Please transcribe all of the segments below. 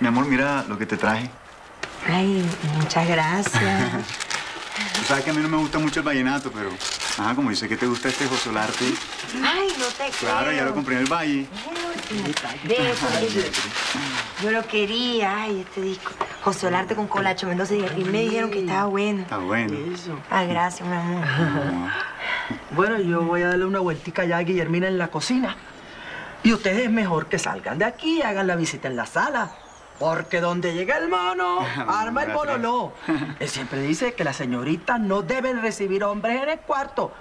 Mi amor, mira lo que te traje. Ay, muchas gracias. Tú sabes que a mí no me gusta mucho el vallenato, pero... Ajá, como yo sé que te gusta este José Olarte. Ay, no te Claro, ya lo compré en el valle. De eso, yo lo quería, ay, este disco. José Olarte con Colacho Mendoza y me dijeron que estaba bueno. Está bueno. Ay, gracias, mi amor. Bueno, yo voy a darle una vueltica ya a Guillermina en la cocina. Y ustedes es mejor que salgan de aquí y hagan la visita en la sala. Porque donde llega el mono, arma el bololó. Él siempre dice que las señoritas no deben recibir hombres en el cuarto.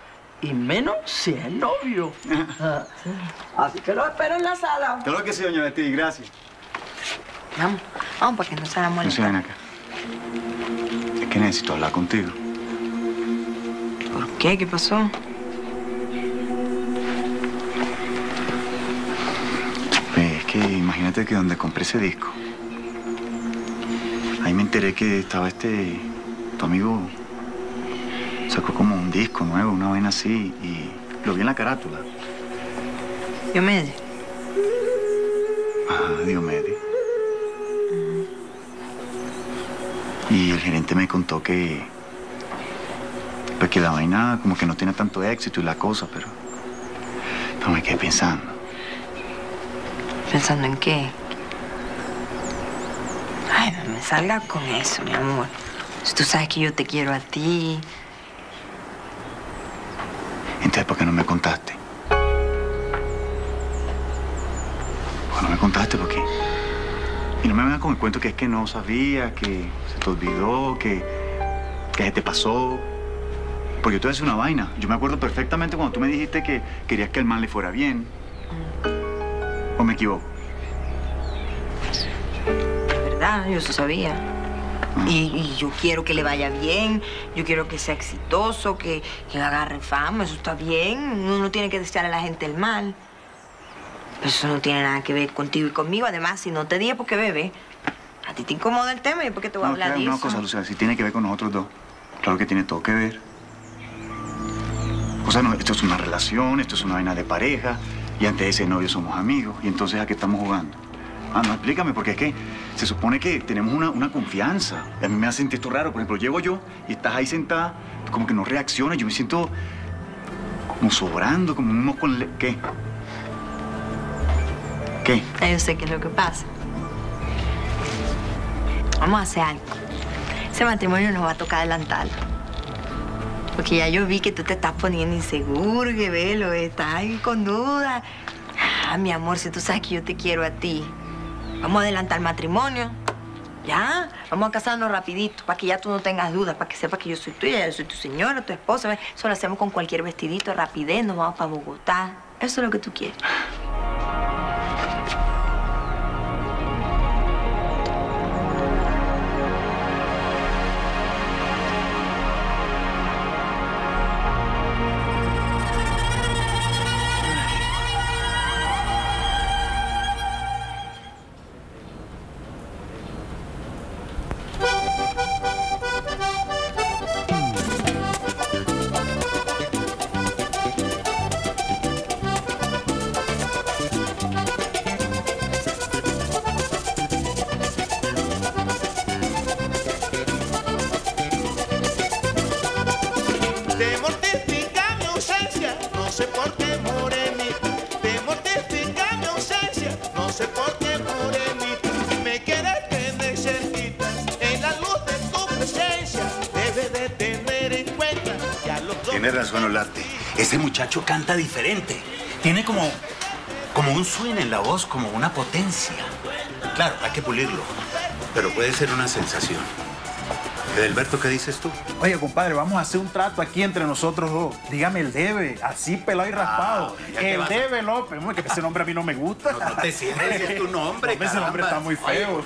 Y menos si es novio. Así que lo espero en la sala. Claro que sí, doña Betty, gracias. Vamos, vamos, porque no se la No se ven acá. Es que necesito hablar contigo. ¿Por qué? ¿Qué pasó? Es que imagínate que donde compré ese disco, ahí me enteré que estaba este, tu amigo sacó como un disco nuevo, una vaina así, y lo vi en la carátula. Diomedes. Ajá, Diomedes. Y el gerente me contó que, pues que la vaina como que no tiene tanto éxito y la cosa, pero, pero me quedé pensando. ¿Pensando en qué? Salgas con eso, mi amor. Si tú sabes que yo te quiero a ti. Entonces, ¿por qué no me contaste? ¿Por qué no me contaste? ¿Por qué? Y no me vengas con el cuento que es que no sabía, que se te olvidó, que, que se te pasó. Porque yo te voy a decir una vaina. Yo me acuerdo perfectamente cuando tú me dijiste que querías que el man le fuera bien. ¿O me equivoco? ¿Verdad? Yo eso sabía. Y, y yo quiero que le vaya bien, yo quiero que sea exitoso, que, que agarre fama, eso está bien. Uno no tiene que desearle a la gente el mal. Pero eso no tiene nada que ver contigo y conmigo. Además, si no te dije por qué bebé, a ti te incomoda el tema y por qué te voy a No, hablar claro, de una eso. cosa, Lucía, si tiene que ver con nosotros dos. Claro que tiene todo que ver. O sea, no, esto es una relación, esto es una vaina de pareja, y antes de ser novio somos amigos, y entonces ¿a qué estamos jugando? Ah, no, explícame, porque es que se supone que tenemos una, una confianza. A mí me hace sentir esto raro. Por ejemplo, llego yo y estás ahí sentada, como que no reaccionas, yo me siento como sobrando, como un moco en le- ¿Qué? ¿Qué? Ya yo sé qué es lo que pasa. Vamos a hacer algo. Ese matrimonio nos va a tocar adelantarlo. Porque ya yo vi que tú te estás poniendo inseguro, que velo, estás ahí con duda. Ah, mi amor, si tú sabes que yo te quiero a ti, vamos a adelantar el matrimonio. Ya, vamos a casarnos rapidito, para que ya tú no tengas dudas, para que sepas que yo soy tuya, yo soy tu señora, tu esposa. ¿ves? Eso lo hacemos con cualquier vestidito, rapidez, nos vamos para Bogotá. Eso es lo que tú quieres. Tienes razón, Olarte. Ese muchacho canta diferente. Tiene como, como un swing en la voz, como una potencia. Claro, hay que pulirlo. Pero puede ser una sensación. Edelberto, ¿qué dices tú? Oye, compadre, vamos a hacer un trato aquí entre nosotros dos. Dígame el debe, así pelado y raspado. Ah, el a- debe López, que ese nombre a mí no me gusta. No, no te ese es tu nombre, Hombre, ese nombre está muy feo.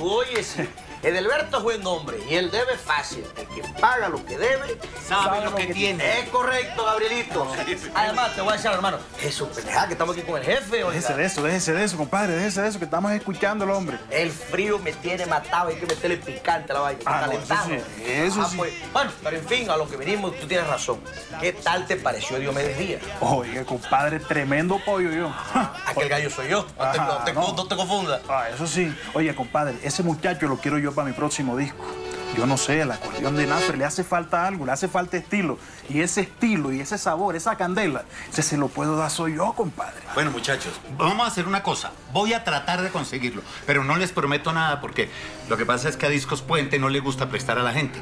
Oye, sí. Edelberto es buen hombre y él debe fácil. El paga lo que debe, Sabe lo que tiene. Es correcto, Gabrielito. Además, te voy a decir, hermano, es un pendejada que estamos aquí con el jefe. oiga. Déjese de eso, déjese de eso, compadre, déjese de eso, que estamos escuchando al hombre. El frío me tiene matado, hay que meterle picante a la vaina. Ah, no, eso sí, eso Ah, sí. pues, bueno, pero en fin, a lo que venimos, tú tienes razón. ¿Qué tal te pareció Diomedes Díaz? Oiga, compadre, tremendo pollo yo. Aquel gallo soy yo. No te, Ajá, no te- no. no te confundas. Ah, eso sí. Oye, compadre, ese muchacho lo quiero yo para mi próximo disco. Yo no sé, la cuestión de Nasser le hace falta algo, le hace falta estilo. Y ese estilo y ese sabor, esa candela, ese se lo puedo dar soy yo, compadre. Bueno, muchachos, vamos a hacer una cosa. Voy a tratar de conseguirlo, pero no les prometo nada porque lo que pasa es que a Discos Puente no le gusta prestar a la gente.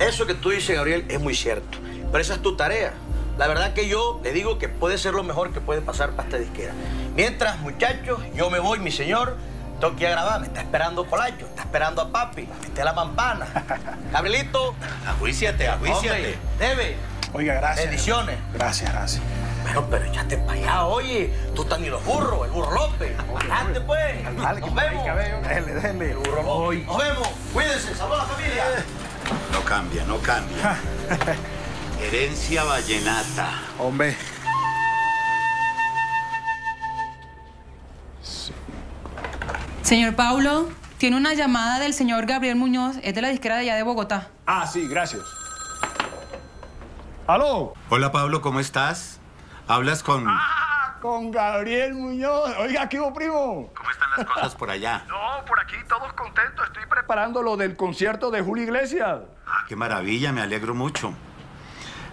Eso que tú dices, Gabriel, es muy cierto. Pero esa es tu tarea. La verdad que yo le digo que puede ser lo mejor que puede pasar para esta disquera. Mientras, muchachos, yo me voy, mi señor. Tengo que ir a grabar. Me está esperando Colacho, esperando a papi. Está la mampana. Gabrielito. Ajuíciate, Hombre, ajuíciate. debe. Oiga, gracias. Bendiciones. Gracias, gracias. Bueno, pero échate para allá, oye. Tú estás ni los burros, el burro López. Adelante, pues. Dale, Nos vemos. Dele, dele. Hoy. Nos vemos. Cuídense. Saludos a la familia. No cambia, no cambia. Herencia vallenata. Hombre. Señor Paulo, tiene una llamada del señor Gabriel Muñoz, es de la disquera de allá de Bogotá. Ah, sí, gracias. ¿Aló? Hola Pablo, ¿cómo estás? Hablas con... Ah, con Gabriel Muñoz. Oiga, ¿qué hubo, primo? ¿Cómo están las cosas por allá? No, por aquí todos contentos. Estoy preparando lo del concierto de Julio Iglesias. Ah, qué maravilla, me alegro mucho.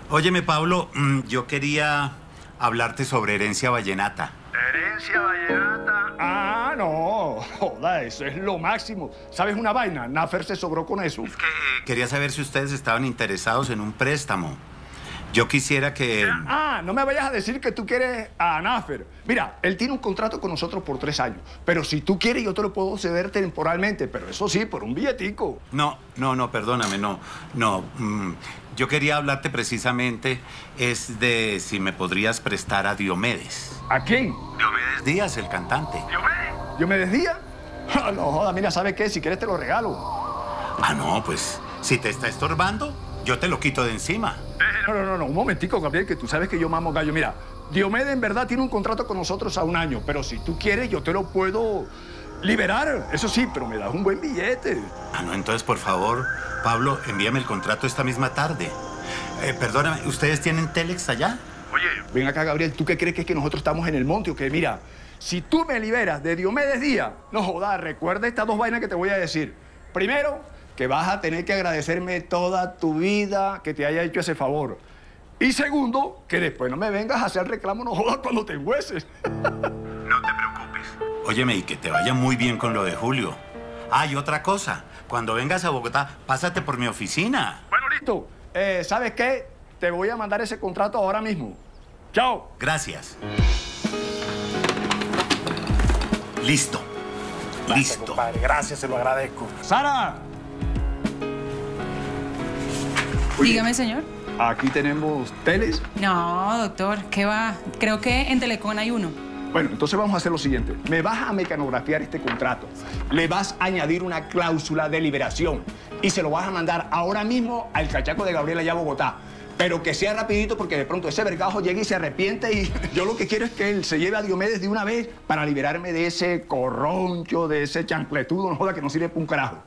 Óyeme Pablo, mm, yo quería hablarte sobre herencia vallenata. Herencia vallenata. Ah, no. Joda, eso es lo máximo. ¿Sabes una vaina? Nafer se sobró con eso. Quería saber si ustedes estaban interesados en un préstamo. Yo quisiera que... Ah, no me vayas a decir que tú quieres a Nafer. Mira, él tiene un contrato con nosotros por tres años. Pero si tú quieres, yo te lo puedo ceder temporalmente. Pero eso sí, por un billetico. No, no, no, perdóname, no, no. Yo quería hablarte precisamente es de si me podrías prestar a Diomedes. ¿A quién? Diomedes Díaz, el cantante. ¿Yo me desdía? Ah, no, joda, mira, ¿sabes qué? Si quieres te lo regalo. Ah, no, pues si te está estorbando, yo te lo quito de encima. No, no, no, no, un momentico, Gabriel, que tú sabes que yo mamo gallo. Mira, Diomedes en verdad tiene un contrato con nosotros a un año, pero si tú quieres, yo te lo puedo liberar. Eso sí, pero me das un buen billete. Ah, no, entonces por favor, Pablo, envíame el contrato esta misma tarde. Eh, perdóname, ¿ustedes tienen Telex allá? Oye, ven acá, Gabriel, ¿tú qué crees que es que nosotros estamos en el monte o qué? Mira, si tú me liberas de Diomedes Díaz, no jodas, recuerda estas dos vainas que te voy a decir. Primero, que vas a tener que agradecerme toda tu vida que te haya hecho ese favor. Y segundo, que después no me vengas a hacer reclamo, no jodas, cuando te enhueses. Óyeme, y que te vaya muy bien con lo de Julio. Ah, y otra cosa, cuando vengas a Bogotá, pásate por mi oficina. Bueno, listo. Eh, ¿Sabes qué? Te voy a mandar ese contrato ahora mismo. Chao. Gracias. Listo. Listo. Compadre, gracias, se lo agradezco. Sara, Dígame, señor. aquí tenemos teles. No, doctor, ¿qué va? Creo que en Telecom hay uno. Bueno, entonces vamos a hacer lo siguiente. Me vas a mecanografiar este contrato. Le vas a añadir una cláusula de liberación. Y se lo vas a mandar ahora mismo al cachaco de Gabriela allá a Bogotá. Pero que sea rapidito porque de pronto ese vergajo llegue y se arrepiente y yo lo que quiero es que él se lleve a Diomedes de una vez para liberarme de ese corroncho, de ese chancletudo, no joda que no sirve para un carajo.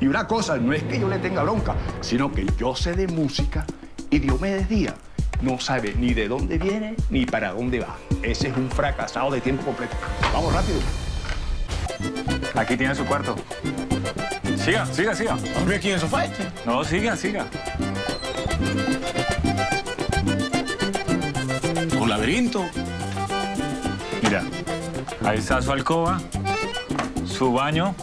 Y una cosa, no es que yo le tenga bronca, sino que yo sé de música y Diomedes Díaz no sabe ni de dónde viene ni para dónde va. Ese es un fracasado de tiempo completo. Vamos rápido. Aquí tiene su cuarto. Siga, siga, siga. Hombre, ¿quién eso fue este? No, siga, siga. Un laberinto. Mira, ahí está su alcoba, su baño.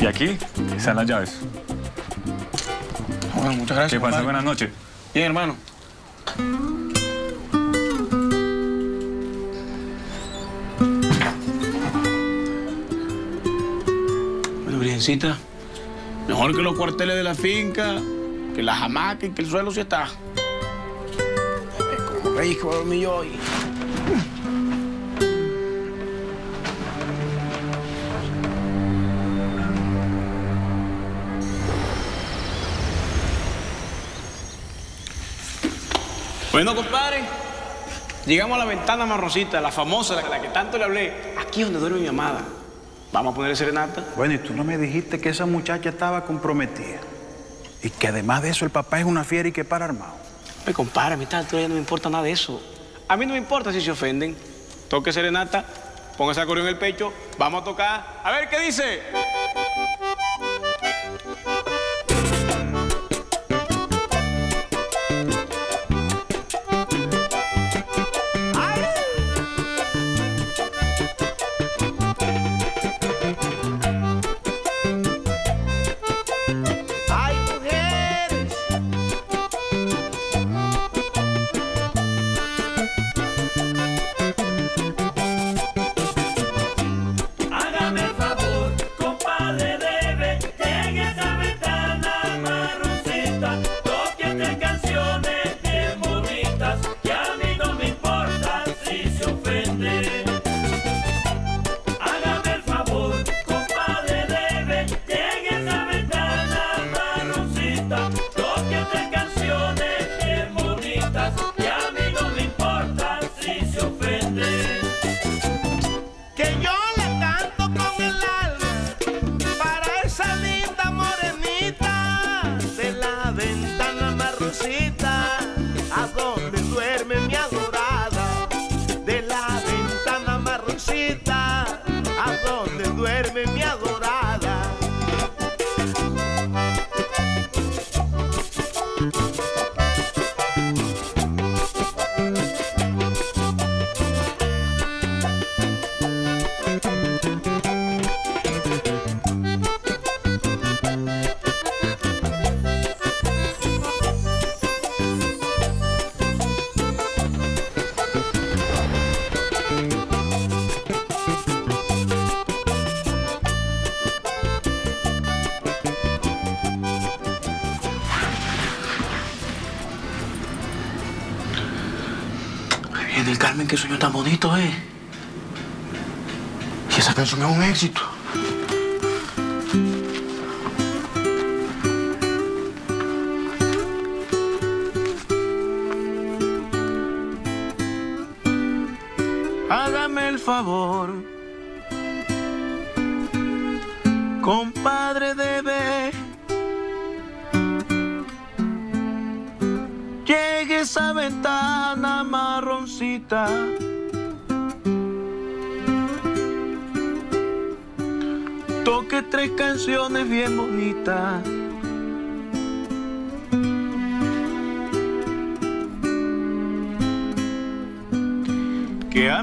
Y aquí están las llaves. Bueno, muchas gracias. Pasen compadre. buenas noches. Bien, hermano. Bueno, Virgencita, mejor que los cuarteles de la finca, que la hamaca y que el suelo sí está. Que voy a dormir yo hoy. Bueno, compadre, llegamos a la ventana marroncita, la famosa, la, la que tanto le hablé. Aquí es donde duerme mi amada. Vamos a ponerle serenata. Bueno, y tú no me dijiste que esa muchacha estaba comprometida. Y que además de eso el papá es una fiera y que para armado. Me compara, a mí tal, todavía no me importa nada de eso. A mí no me importa si se ofenden. Toque serenata, ponga ese acordeón en el pecho, vamos a tocar. A ver qué dice. Bonitas, que a mí no me importa si se ofende. que yo le canto con el alma para esa linda morenita de la ventana marroncita a donde duerme mi adorada de la ventana marroncita a donde duerme mi adorada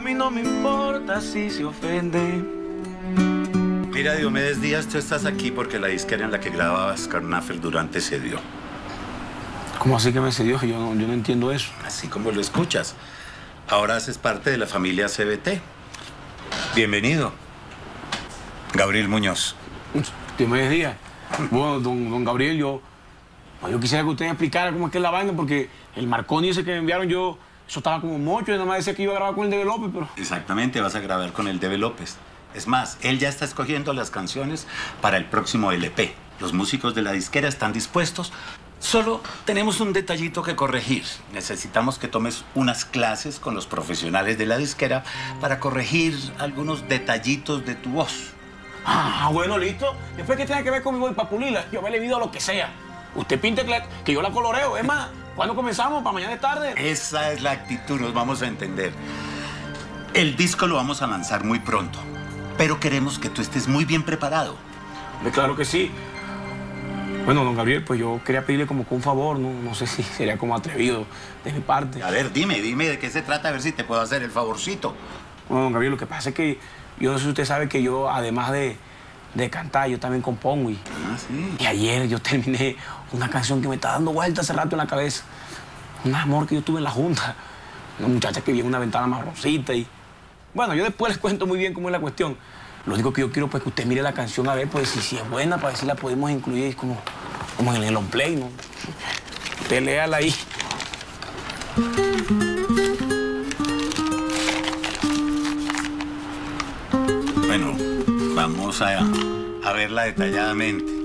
mí no me importa si se ofende. Mira, Diomedes Díaz, tú estás aquí porque la disquera en la que grababas Carnafel Durante se dio. ¿Cómo así que me cedió? Yo no, yo no entiendo eso. Así como lo escuchas. Ahora haces parte de la familia CBT. Bienvenido. Gabriel Muñoz. Diomedes Díaz. Bueno, don, don Gabriel, yo, yo quisiera que usted me explicara cómo es que es la vaina, porque el Marconi ese que me enviaron yo, eso estaba como mocho, y nada más decía que iba a grabar con el de López, pero... Exactamente, vas a grabar con el Debe López. Es más, él ya está escogiendo las canciones para el próximo LP. Los músicos de la disquera están dispuestos. Solo tenemos un detallito que corregir. Necesitamos que tomes unas clases con los profesionales de la disquera para corregir algunos detallitos de tu voz. Ah, bueno, listo. Después que tenga que ver con mi voz para pulirla, yo me le a lo que sea. Usted que, la- que yo la coloreo. Es más, ¿cuándo comenzamos? ¿Para mañana de tarde? Esa es la actitud, nos vamos a entender. El disco lo vamos a lanzar muy pronto, pero queremos que tú estés muy bien preparado. Claro que sí. Bueno, don Gabriel, pues yo quería pedirle como que un favor, no, no sé si sería como atrevido de mi parte. A ver, dime, dime de qué se trata, a ver si te puedo hacer el favorcito. Bueno, don Gabriel, lo que pasa es que yo no sé si usted sabe que yo, además de, de cantar, yo también compongo. Y, Ah, sí. y ayer yo terminé una canción que me está dando vueltas hace rato en la cabeza. Un amor que yo tuve en la junta. Una muchacha que vivía en una ventana marroncita y... Bueno, yo después les cuento muy bien cómo es la cuestión. Lo único que yo quiero pues que usted mire la canción a ver pues si, si es buena para ver si la podemos incluir como, como en el on play, ¿no? Usted léala ahí. Vamos a, a verla detalladamente.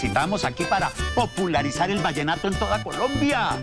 Necesitamos aquí para popularizar el vallenato en toda Colombia.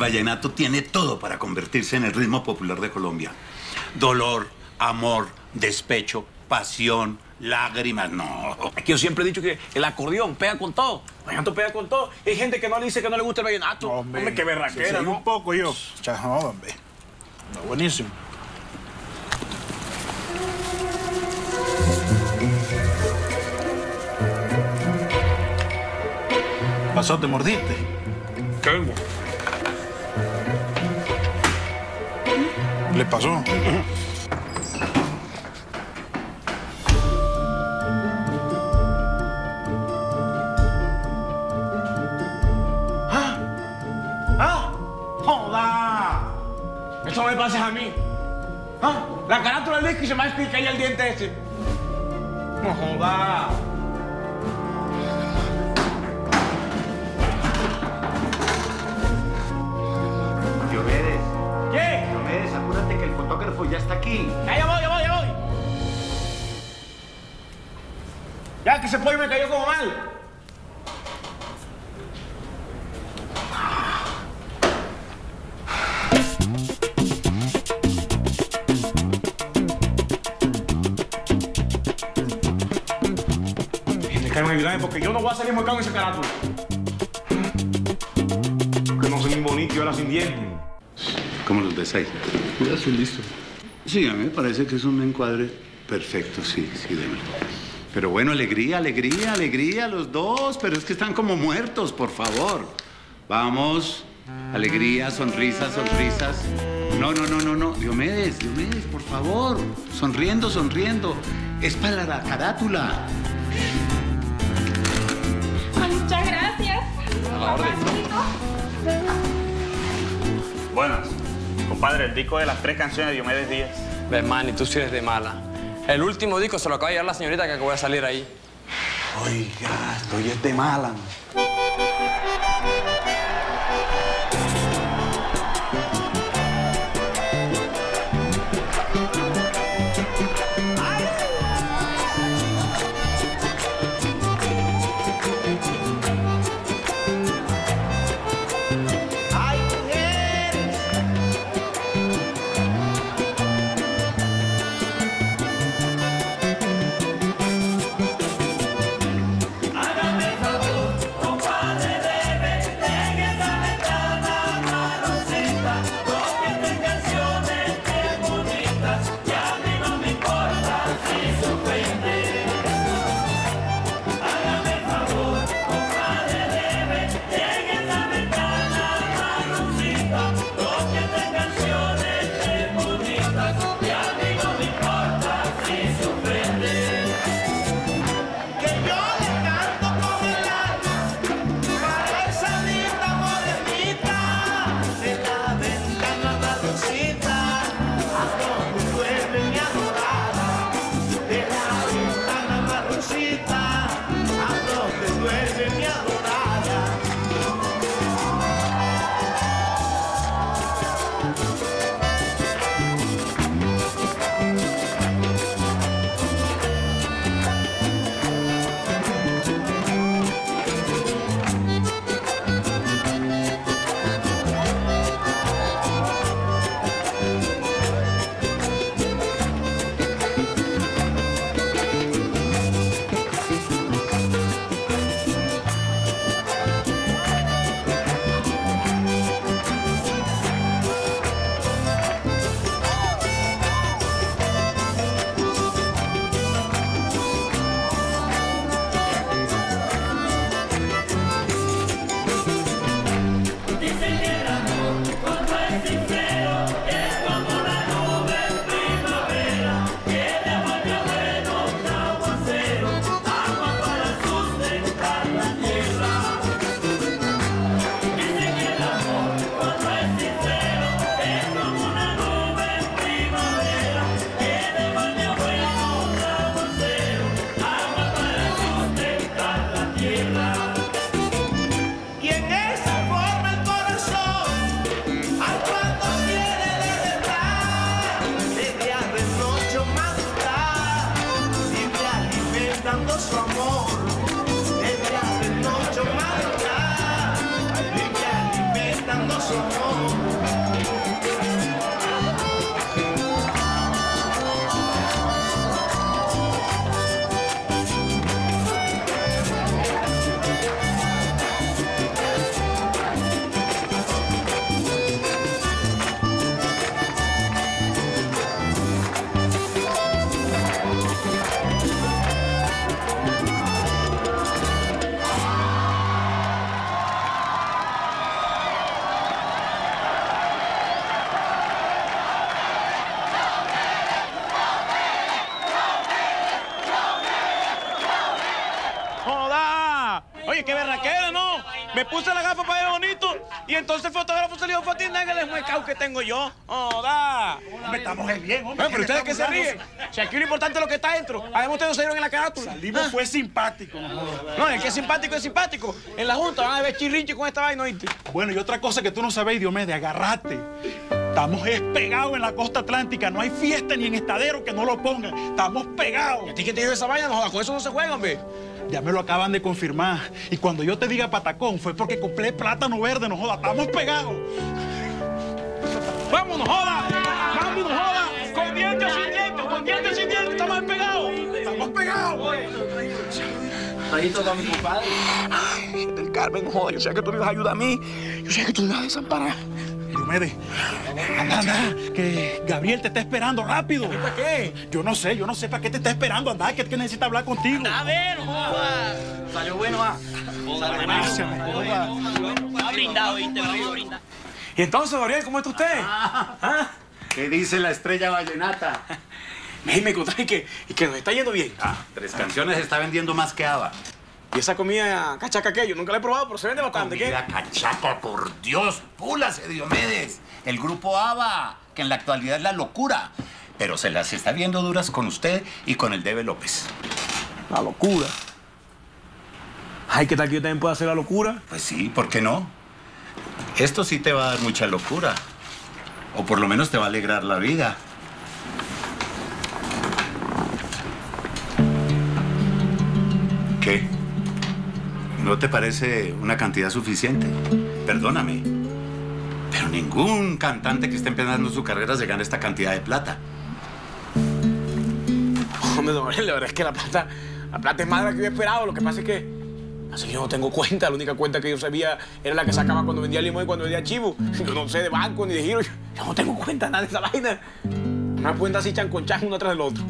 Vallenato tiene todo para convertirse en el ritmo popular de Colombia. Dolor, amor, despecho, pasión, lágrimas, no. Es que yo siempre he dicho que el acordeón pega con todo. El vallenato pega con todo. Hay gente que no le dice que no le gusta el vallenato. Hombre, qué berraquera, Sí, ¿no? un poco yo. No, hombre. Está buenísimo. ¿Pasó? ¿Te mordiste? ¿Le pasó? ¡Ah! ¡Joda! Eso me pasa a mí. ¿Ah? La carátula del disco y se me ha pica ahí el diente ese. No. Ya está aquí. Ya, ya voy, ya voy, ya voy. Ya que ese pollo me cayó como mal. Carmen, ayúdame porque yo no voy a salir marcado en ese carátula. Que no soy muy bonito y ahora sin dientes. ¿Cómo los ahí? Ya estoy listo. Sí, a mí me parece que es un encuadre perfecto, sí, sí, démelo. Pero bueno, alegría, alegría, alegría, los dos, pero es que están como muertos, por favor. Vamos, alegría, sonrisas, sonrisas. No, no, no, no, no. Diomedes, Diomedes, por favor. Sonriendo, sonriendo. Es para la carátula. Muchas gracias. Buenas. Compadre, el disco de las tres canciones de Diomedes Díaz. Ves, man, y tú sí eres de mala. El último disco se lo acaba de llevar la señorita que acabo de salir ahí. Oiga, estoy de mala. Bien, hombre. Bueno, pero ustedes que se ríen. Si aquí lo importante es lo que está dentro. Además, ustedes no salieron en la carátula. Salimos, fue simpático. No, el que es simpático es simpático. En la junta van a ver chirrinche con esta vaina, ¿oíste? Bueno, y otra cosa que tú no sabes, Diomedes, agarrate. Estamos es pegados en la costa atlántica. No hay fiesta ni en estadero que no lo pongan. Estamos pegados. ¿Y a ti quién te dijo esa vaina? No, con eso no se juega, hombre. Ya me lo acaban de confirmar. Y cuando yo te diga patacón, fue porque compré plátano verde, no joda. Estamos pegados. ¡Vámonos, joda! ¡Vámonos, joda! Ahí toca mi compadre. Del Carmen, joda, yo sé que tú me vas a ayudar a mí. Yo sé que tú me vas a desamparar. Diomedes, anda, anda, que Gabriel te está esperando rápido. ¿Para qué? Yo no sé, yo no sé para qué te está esperando. Anda, que, que necesita hablar contigo. A ver, joda. Salió bueno, ah. Gracias. Ha brindado, ¿viste? Me ha brindado. ¿Y entonces, Gabriel, cómo está usted? ¿Ah? ¿Qué dice la estrella vallenata? Me, me que, y que nos está yendo bien. Ah, tres canciones está vendiendo más que Ava. Y esa comida cachaca que yo nunca la he probado, pero se vende bastante. ¿qué? Comida cachaca, por Dios, púlase, Diomedes. El grupo ABBA, que en la actualidad es la locura. Pero se las está viendo duras con usted y con el Debe López. La locura. Ay, ¿qué tal que yo también pueda hacer la locura? Pues sí, ¿por qué no? Esto sí te va a dar mucha locura. O por lo menos te va a alegrar la vida. ¿Qué? ¿No te parece una cantidad suficiente? Perdóname. Pero ningún cantante que esté empezando su carrera se gana esta cantidad de plata. Hombre, don la verdad es que la plata, la plata es más de la que yo esperado. Lo que pasa es que así yo no tengo cuenta. La única cuenta que yo sabía era la que sacaba cuando vendía limón y cuando vendía chivo. Yo no sé de banco ni de giro. Yo, yo no tengo cuenta nada de esa vaina. Una cuenta así chan con chan uno tras del otro.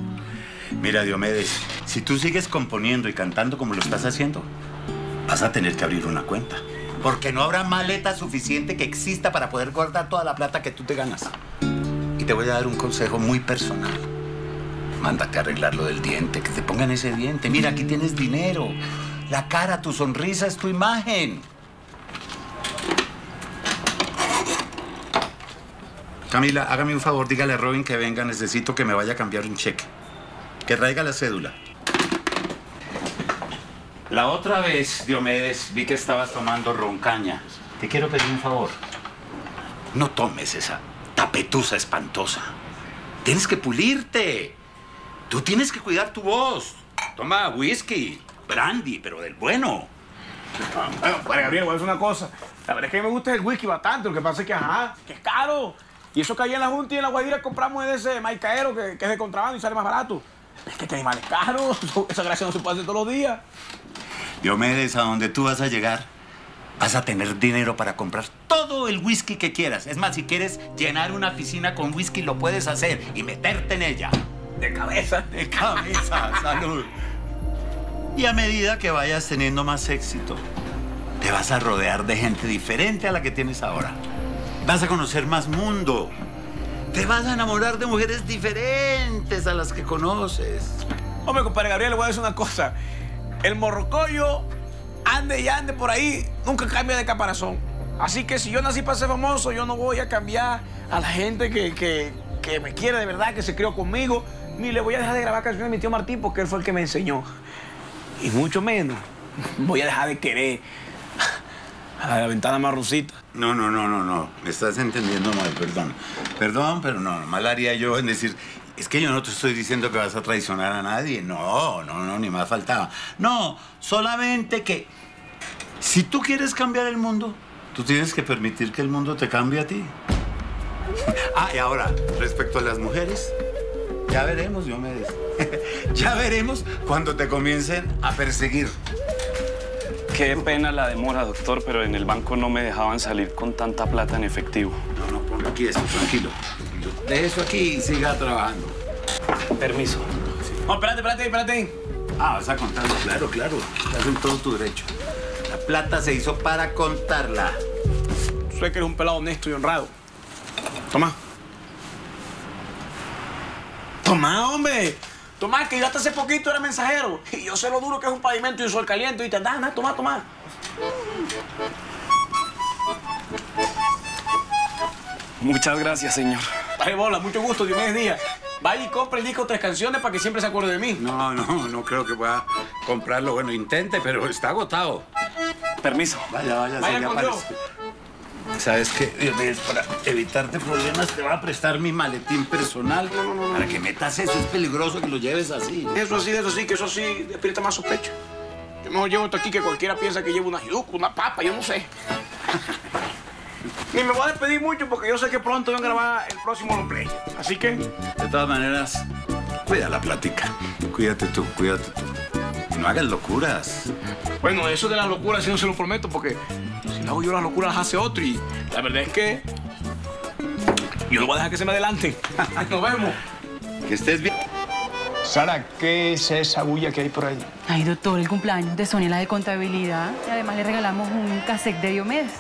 Mira, Diomedes, si tú sigues componiendo y cantando como lo estás haciendo, vas a tener que abrir una cuenta. Porque no habrá maleta suficiente que exista para poder guardar toda la plata que tú te ganas. Y te voy a dar un consejo muy personal. Mándate a arreglar lo del diente, que te pongan ese diente. Mira, aquí tienes dinero. La cara, tu sonrisa es tu imagen. Camila, hágame un favor, dígale a Robin que venga, necesito que me vaya a cambiar un cheque. Que traiga la cédula. La otra vez, Diomedes, vi que estabas tomando roncaña. Te quiero pedir un favor. No tomes esa tapetusa espantosa. Tienes que pulirte. Tú tienes que cuidar tu voz. Toma whisky, brandy, pero del bueno. Bueno, para Gabriel, voy a decir una cosa. La verdad es que a mí me gusta el whisky bastante. Lo que pasa es que, ajá, que es caro. Y eso que allá en la Junta y en la Guadira compramos de ese maicaero que, que es de contrabando y sale más barato. Es que este animal es caro. Esa gracia no se puede hacer todos los días. Diomedes, a donde tú vas a llegar, vas a tener dinero para comprar todo el whisky que quieras. Es más, si quieres llenar una piscina con whisky, lo puedes hacer y meterte en ella. De cabeza. De cabeza, salud. Y a medida que vayas teniendo más éxito, te vas a rodear de gente diferente a la que tienes ahora. Vas a conocer más mundo. Te vas a enamorar de mujeres diferentes a las que conoces. Hombre, compadre Gabriel, le voy a decir una cosa. El morrocoyo, ande y ande por ahí, nunca cambia de caparazón. Así que si yo nací para ser famoso, yo no voy a cambiar a la gente que, que, que me quiere de verdad, que se crió conmigo, ni le voy a dejar de grabar canciones a mi tío Martín porque él fue el que me enseñó. Y mucho menos voy a dejar de querer a la ventana marroncita. No, no, no, no, no. Me estás entendiendo mal, perdón. Perdón, pero no, mal haría yo en decir. Es que yo no te estoy diciendo que vas a traicionar a nadie. No, no, no, ni más faltaba. No, solamente que si tú quieres cambiar el mundo, tú tienes que permitir que el mundo te cambie a ti. Ah, y ahora, respecto a las mujeres, ya veremos, Diomedes. ya veremos cuando te comiencen a perseguir. Qué pena la demora, doctor, pero en el banco no me dejaban salir con tanta plata en efectivo. No, no, ponlo aquí eso, tranquilo. Deje eso aquí y siga trabajando. Permiso. No, espérate, espérate, espérate. Ah, vas a contarlo, claro, claro. Estás en todo tu derecho. La plata se hizo para contarla. Sabes que eres un pelado honesto y honrado. Toma. Toma, hombre. Toma, que yo hasta hace poquito era mensajero. Y yo sé lo duro que es un pavimento y un sol caliente. Y te anda, anda, toma, toma. Muchas gracias, señor. Ay, bola, mucho gusto, Diomedes Díaz. Vaya y compre el disco Tres Canciones para que siempre se acuerde de mí. No, no, no creo que pueda comprarlo. Bueno, intente, pero está agotado. Permiso. Vaya, vaya, Vaya sí, ¿Sabes qué? Diomedes, para evitarte problemas, te voy a prestar mi maletín personal. Para que metas eso, es peligroso que lo lleves así. Eso sí, eso sí, que eso sí despierta más sospecha. Yo mejor llevo esto aquí que cualquiera piensa que llevo una yuca, una papa, yo no sé. Ni me voy a despedir mucho porque yo sé que pronto voy a grabar el próximo long play. Así que, De todas maneras, cuida la plática. Cuídate tú, cuídate tú. No hagas locuras. bueno, eso de las locuras sí no se lo prometo porque si no hago yo las locuras las hace otro y la verdad es que yo no voy a dejar que se me adelante. Nos vemos. Que estés bien. Sara, ¿qué es esa bulla que hay por ahí? Ay, doctor, el cumpleaños de Sonia, la de contabilidad. Y además le regalamos un cassette de Diomedes.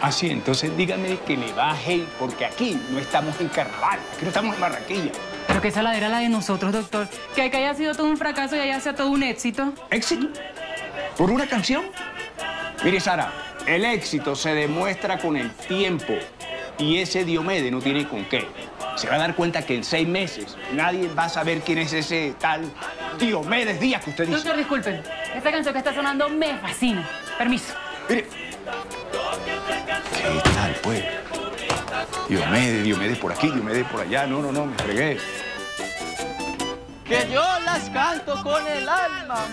Ah, sí, entonces dígame que le baje, porque aquí no estamos en carnaval, aquí no estamos en Barranquilla. Pero que esa ladera era la de nosotros, doctor. Que que haya sido todo un fracaso y haya sido todo un éxito. ¿Éxito? ¿Por una canción? Mire, Sara, el éxito se demuestra con el tiempo y ese Diomedes no tiene con qué. Se va a dar cuenta que en seis meses nadie va a saber quién es ese tal Diomedes Díaz que usted dice. Doctor, disculpen. Esta canción que está sonando me fascina. Permiso. Mire. ¿Qué tal, pues? Diomedes, Diomedes por aquí, Diomedes por allá. No, no, no, me fregué. que yo las canto con el alma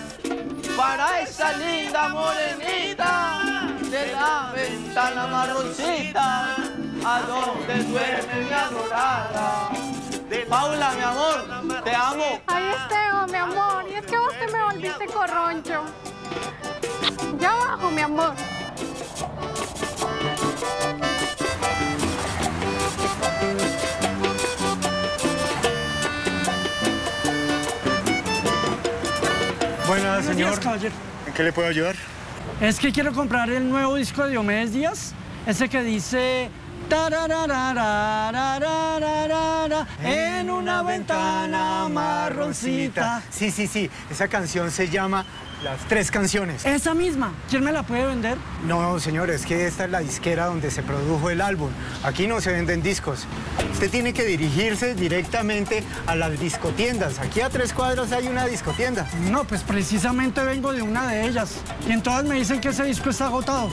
para esa linda morenita de la ventana marroncita a donde duerme mi adorada. Paula, mi amor, te amo. Ay, Esteban, mi amor, y es que vos te me volviste corroncho. Ya abajo, mi amor. Buenas, señor. caballero. ¿En qué le puedo ayudar? Es que quiero comprar el nuevo disco de Diomedes Díaz, ese que dice en una ventana marroncita. Sí, sí, sí, esa canción se llama las Tres Canciones. Esa misma. ¿Quién me la puede vender? No, señor, es que esta es la disquera donde se produjo el álbum. Aquí no se venden discos. Usted tiene que dirigirse directamente a las discotiendas. Aquí a tres cuadras hay una discotienda. No, pues precisamente vengo de una de ellas. Y en todas me dicen que ese disco está agotado.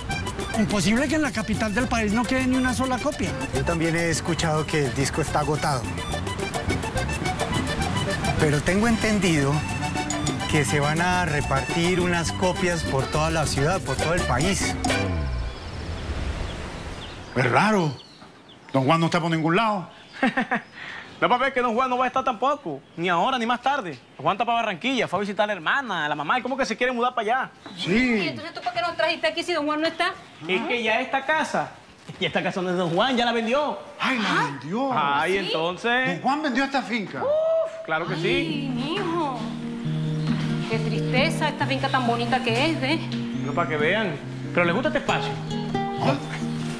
Imposible que en la capital del país no quede ni una sola copia. Yo también he escuchado que el disco está agotado. Pero tengo entendido que se van a repartir unas copias por toda la ciudad, por todo el país. Es raro. Don Juan no está por ningún lado. No, papá, es que don Juan no va a estar tampoco. Ni ahora, ni más tarde. Don Juan está para Barranquilla, fue a visitar a la hermana, a la mamá. ¿Y cómo que se quiere mudar para allá? ¿Y entonces tú por qué nos trajiste aquí si don Juan no está? Es que ya esta casa, y esta casa no es don Juan, ya la vendió. Ay, la vendió. Ay, ¿Sí? entonces. Don Juan vendió esta finca. Claro que Ay, sí. mijo. Qué tristeza esta finca tan bonita que es, ¿ves? No para que vean. Pero les gusta este espacio.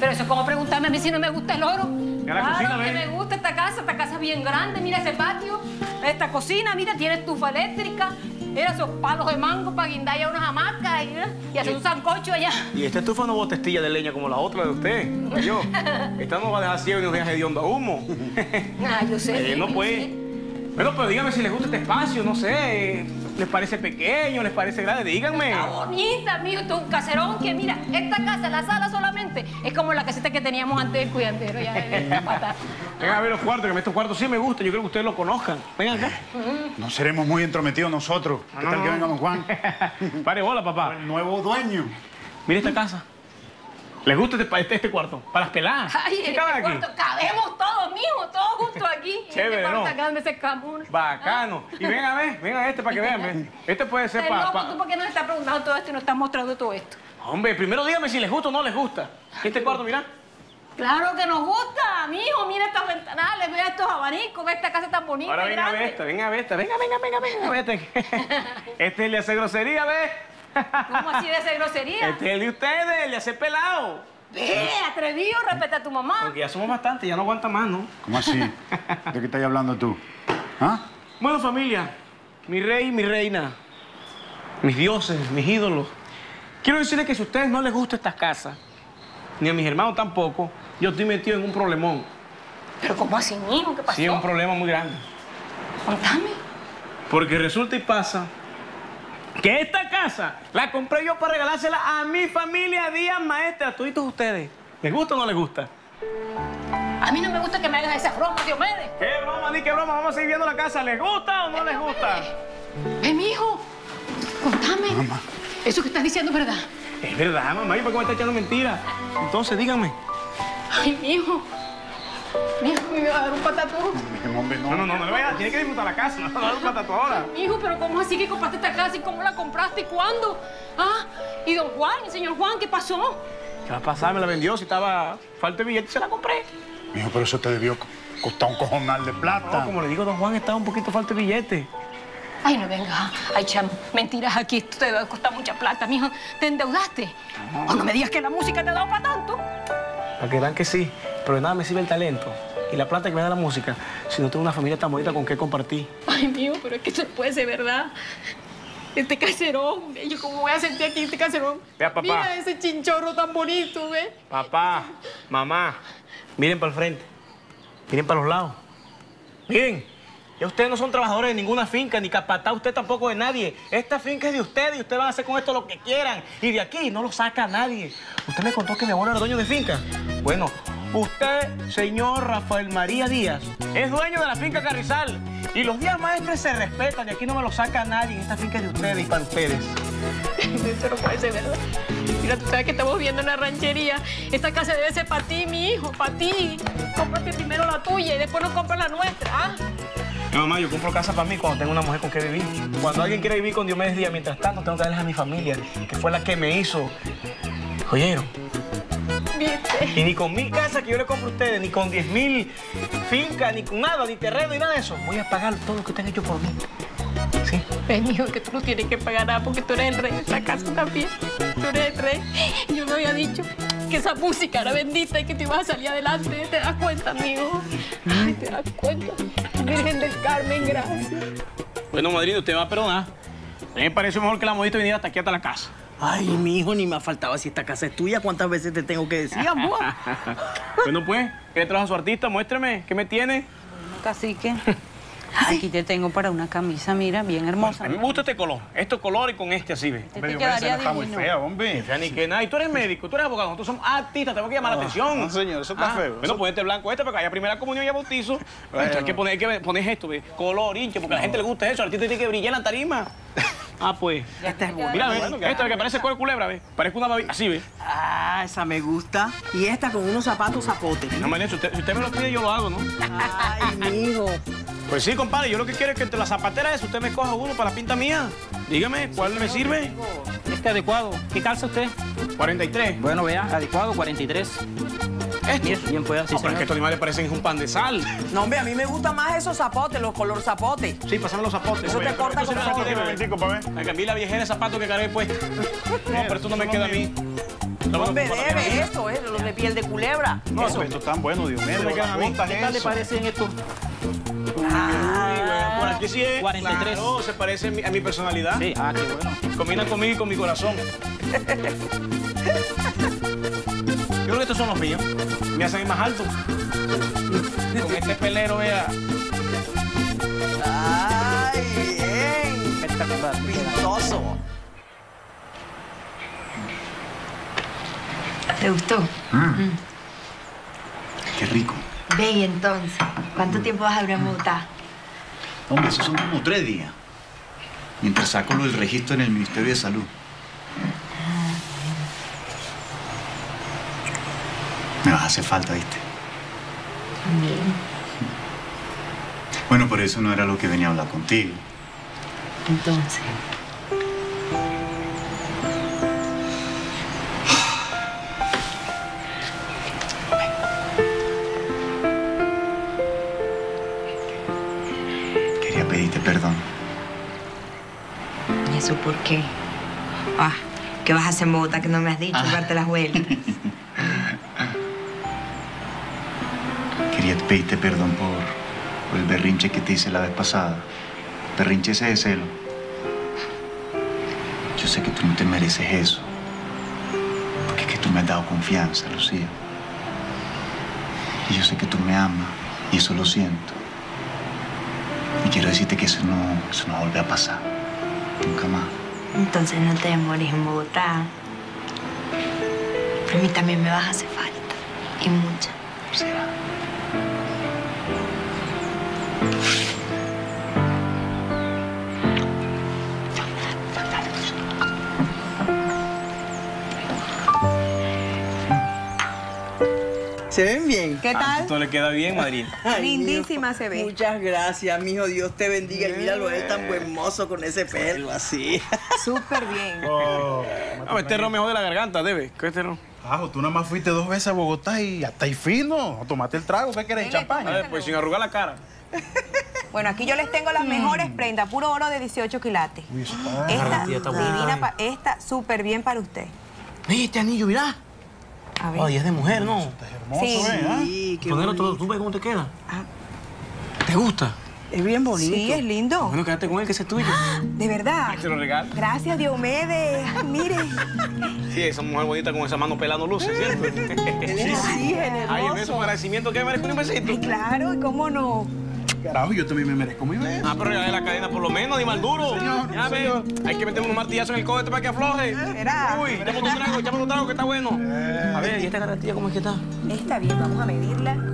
Pero eso es como preguntarme a mí si no me gusta el oro. Mira la claro cocina, que me gusta esta casa, esta casa es bien grande, mira ese patio, esta cocina, mira, tiene estufa eléctrica, mira esos palos de mango para guindar ya unas hamacas y, y hacer un sancocho allá. Y esta estufa no bota estilla de leña como la otra de usted. yo. Esta no va a dejar ciego ni nos deja hediondo a humo. Ah, yo sé. Eh, no sé. Bueno, pero dígame si les gusta este espacio, no sé. ¿Les parece pequeño? ¿Les parece grande? Díganme. Está bonita, amigo, esto es un caserón que mira, esta casa, la sala solamente, es como la casita que teníamos antes del cuidandero, ya de la pata. Vengan a ver los cuartos, que estos cuartos sí me gustan. Yo creo que ustedes los conozcan. Vengan acá. No seremos muy entrometidos nosotros. ¿Qué tal que venga don Juan? Pare bola, papá. El nuevo dueño. Mira esta casa. ¿Les gusta este, este, este cuarto? Para las peladas. Ay, ¿Qué este caben aquí? cuarto cabemos todos, mijo, todos juntos aquí. Chévere, este ¿no? cuarto acá donde se camuna. Bacano. Y vengan a ver, vengan a este para que vean. ve. Este puede ser para... loco, ¿tú por qué nos estás preguntando todo esto y nos estás mostrando todo esto? Hombre, primero dígame si les gusta o no les gusta. Este cuarto, mira. Claro que nos gusta, mijo, mira estas ventanales, mira estos abanicos, esta casa tan bonita Ahora y venga a ver esta, venga a ver esta. Venga, venga, venga, venga. Este, de hacer grosería, ¿ves? ¿Cómo así de ser grosería? Este es el de ustedes, el de hacer pelado. Ve, atrevido, respeta a tu mamá. Porque ya somos bastante, ya no aguanta más, ¿no? ¿Cómo así? ¿De qué estás hablando tú? ¿Ah? Bueno, familia, mi rey, mi reina, mis dioses, mis ídolos. Quiero decirles que si a ustedes no les gusta esta casa, ni a mis hermanos tampoco, yo estoy metido en un problemón. Pero ¿cómo así, mijo? ¿Qué pasó? Sí, es un problema muy grande. Contame. Porque resulta y pasa que esta casa la compré yo para regalársela a mi familia Díaz Maestra, a todos ustedes. ¿Les gusta o no les gusta? A mí no me gusta que me hagas esas bromas, Diomedes. ¿Qué broma, ni qué broma? Vamos a seguir viendo la casa. ¿Les gusta o no les gusta? Eh, mijo, contame. Mamá. Eso que estás diciendo es verdad. Es verdad, mamá. ¿Y por qué me está echando mentiras? Entonces, díganme. Ay, mijo. Mijo, me iba a dar un patatú. No, no, no, no le vaya a dar. Tiene que disfrutar la casa. No, no, no, un platato ahora. Mijo, pero ¿cómo así que compraste esta casa y cómo la compraste y cuándo? Ah, y don Juan, el señor Juan, ¿qué pasó? ¿Qué va a pasar? Me la vendió. Si estaba falta de billete, se la compré. Mijo, pero eso te debió co- costar un cojonal de plata. No, como le digo, don Juan estaba un poquito falta de billete. Ay, no venga. Ay, chamo, mentiras aquí. Esto te va a costar mucha plata, mijo. ¿Te endeudaste? O no me digas que la música te ha dado para tanto. Para que vean que sí, pero de nada me sirve el talento y la plata que me da la música si no tengo una familia tan bonita con qué compartir. Ay, mijo, pero es que eso puede ser verdad. Este caserón, yo cómo voy a sentir aquí este caserón. Vea, papá. Mira ese chinchorro tan bonito, ¿ves? Papá, mamá, miren para el frente, miren para los lados. Miren, ya ustedes no son trabajadores de ninguna finca, ni capatá usted tampoco de nadie. Esta finca es de ustedes y ustedes van a hacer con esto lo que quieran. Y de aquí no lo saca nadie. Usted me contó que mi abuelo era dueño de finca. Bueno, usted, señor Rafael María Díaz, es dueño de la finca Carrizal. Y los días maestres se respetan y aquí no me lo saca nadie. Esta finca es de ustedes y para ustedes. Eso no puede ser verdad. Mira, tú sabes que estamos viendo una ranchería. Esta casa debe ser para ti, mi hijo, para ti. Cómprate primero la tuya y después no compras la nuestra, ¿ah? Mi mamá, yo compro casa para mí cuando tengo una mujer con que vivir. Cuando alguien quiere vivir con Diomedes Díaz, mientras tanto tengo que darles a mi familia, que fue la que me hizo. ¿Oyeron? Y ni con mil casas que yo le compro a ustedes, ni con diez mil fincas, ni con nada, ni terreno, ni nada de eso. Voy a pagar todo lo que ustedes han hecho por mí. Sí. Ven, hijo, que tú no tienes que pagar nada porque tú eres el rey de esta casa también. Tú eres el rey. Yo me había dicho que esa música era bendita y que te ibas a salir adelante. ¿Te das cuenta, amigo? Ay, te das cuenta. Virgen del Carmen, gracias. Bueno, madrina, usted me va a perdonar. A mí me parece mejor que la modista viniera hasta aquí, hasta la casa. Ay, mi hijo, ni me ha faltado si esta casa es tuya. ¿Cuántas veces te tengo que decir, amor? bueno, pues, ¿qué trajo a su artista? Muéstrame, ¿qué me tiene? Cacique, aquí te tengo para una camisa, mira, bien hermosa. A mí me gusta este color, este color y con este así, ve. Este te quedaría divino. hombre. Fea ni que nada. Y tú eres médico, tú eres abogado, nosotros somos artistas, tenemos que llamar la No, atención. no, señor, eso está Ah, feo. Bueno, ponete blanco este, porque haya primera comunión y haya bautizo. Entonces hay que poner, hay que poner esto, ve, color, hinche, porque a la gente le gusta eso, el artista tiene que brillar en la tarima. Ah, pues. Esta es Mira, ve, bonita. esto es que parece cuero culebra, ve. Parece una babita, así, ve. Ah, esa me gusta. Y esta con unos zapatos zapotes. No, mané, si usted, si usted me lo pide, yo lo hago, ¿no? Ay, mijo. Pues sí, compadre, yo lo que quiero es que entre las zapateras usted me coja uno para la pinta mía. Dígame, ¿cuál me sirve? Este adecuado. ¿Qué calza usted? 43. Bueno, vea, adecuado, 43. Mira, bien pueda, sí, No, pero es que estos animales parecen un pan de sal. No, hombre, a mí me gustan más esos zapotes, los color zapotes. Sí, pasame los zapatos. Eso te corta como todo. A mí la viejera de zapatos que cargué, pues. No, pero esto no me queda a mí. No, hombre, debe eso, ¿eh? Los de piel de culebra. No, Eso. pero esto tan bueno, Dios mío. Me. ¿Qué tal le parecen estos? Bueno, por aquí sí es. 43. Claro, se parece a mi, a mi personalidad. Sí, ah, qué bueno. Combina conmigo y con mi corazón. Yo creo que estos son los míos. Me hacen más alto. Con este pelero, vea. Ay, bien. Espectacular. Pintoso. ¿Te gustó? Mm. Qué rico. Ve y entonces, ¿cuánto tiempo vas a durar en Bogotá? Hombre, esos son como tres días. Mientras saco lo del registro en el Ministerio de Salud. Vas a hacer falta, ¿viste? Bueno, por eso no era lo que venía a hablar contigo. Entonces. Quería pedirte perdón. ¿Y eso por qué? Ah, ¿qué vas a hacer en Bogotá que no me has dicho? Darte las vueltas. Quería pedirte perdón por, por el berrinche que te hice la vez pasada. Berrinche ese de celo. Yo sé que tú no te mereces eso. me has dado confianza, Lucía. Y yo sé que tú me amas y eso lo siento. Y quiero decirte que eso no, eso no vuelve a pasar. Nunca más. Entonces no te demores en Bogotá. A mí también me vas a hacer falta. Y mucha. Lucía. ¿Se ven bien? ¿Qué tal? Esto le queda bien, Madrid. Lindísima se ve. Muchas gracias, mijo. Dios te bendiga. Y míralo, él tan buen mozo con ese pelo así. Súper bien. Ah, este ron mejor de la garganta, debe. ¿Qué es este ron? Ajo, tú nada más fuiste dos veces a Bogotá y ya estáis fino. Tomate el trago, ¿qué querés? Champaña. A pues sin arrugar la cara. Bueno, aquí yo les tengo las mejores prendas, puro oro de 18 quilates. Esta está buena. divina, pa- esta súper bien para usted. Mira este anillo, mirá. A ver. Ay, es de mujer, ¿no? Hermoso, Sí. ¿eh? ¿Ah? Sí, Ponerlo todo, ¿tú ves cómo te queda? ¿Te gusta? Es bien bonito. Sí, es lindo. Bueno, quédate con él, que ese es tuyo. De verdad. Te lo regalo. Gracias, Diomedes. Mire. Sí, esa mujer bonita con esa mano pelando luces, ¿cierto? Es así, generoso. Ay, en eso agradecimiento que merezco un besito. Claro, ¿y cómo no? Carajo, yo también me merezco mi beso. Ah, pero regale la cadena por lo menos, ni mal duro. Señor, ya ve, señor. hay que meterle un martillazo en el cohete para que afloje. ¿Será? Uy, echamos un trago, echamos un trago que está bueno. A ver, ¿y esta garantía cómo es que está? Está bien, vamos a medirla.